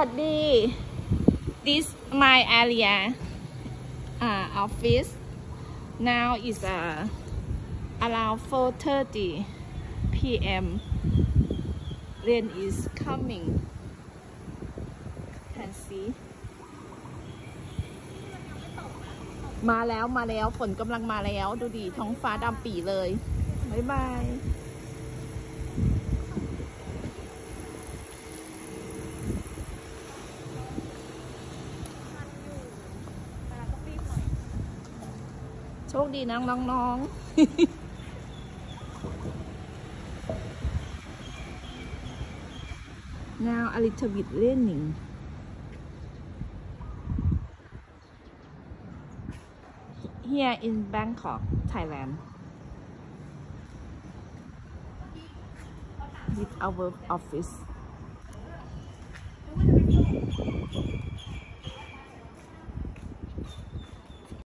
วัสดี this my area uh, office now is uh, around 4:30 p.m. rain is coming can see มาแล้วมาแล้วฝนกำลังมาแล้วดูดีท้องฟ้าดำปี่เลยบ๊ายบายชคดีนะน้องๆนาวอลิชวิดเล่นหนิงเฮียอินแบงคอกไทยแลนด์ with our office